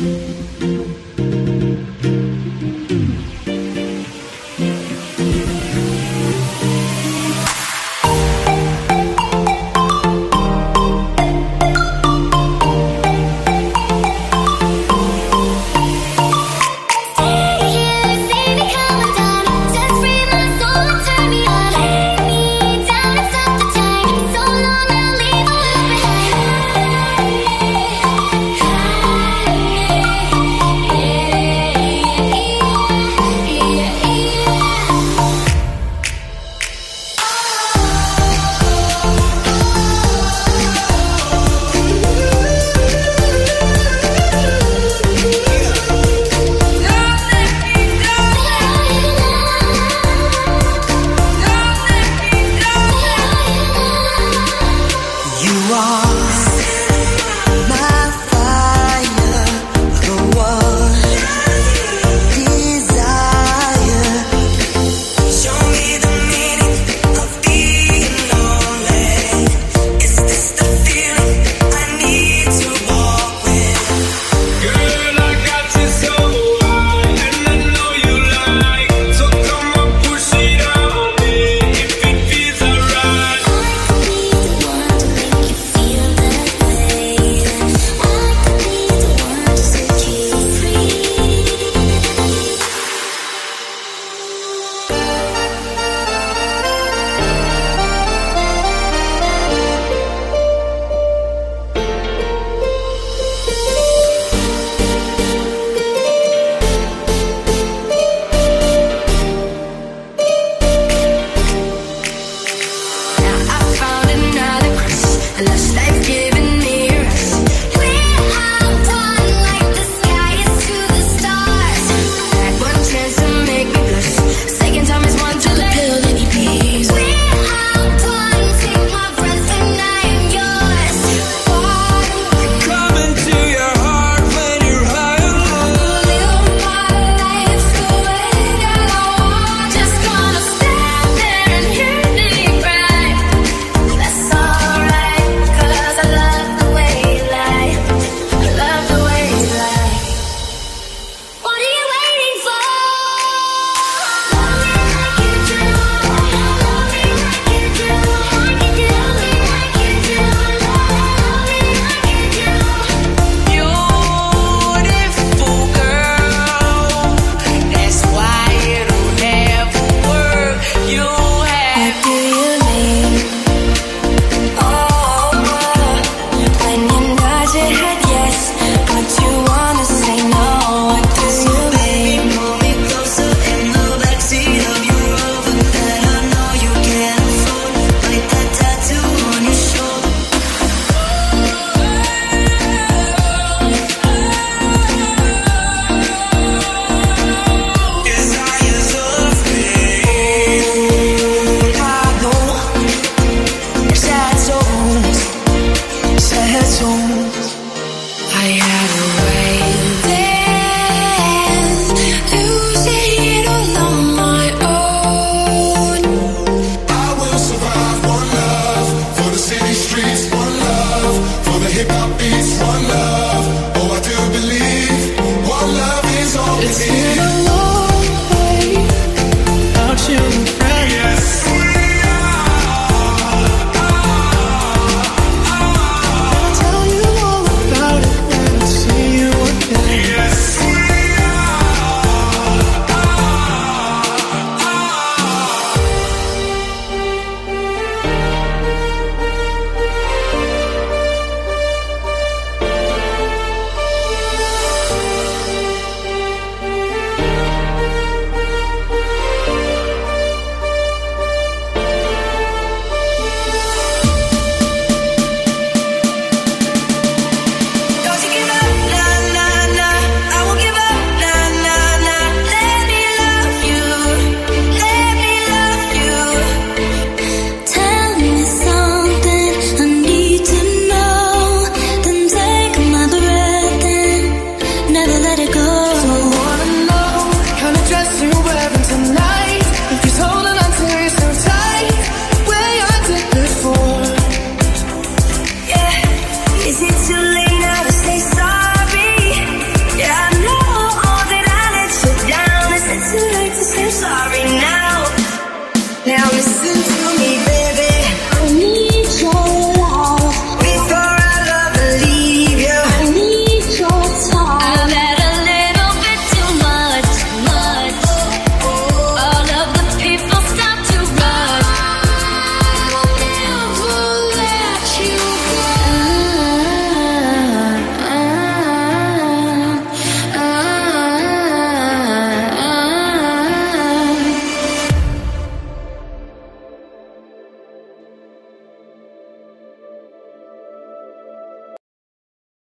you.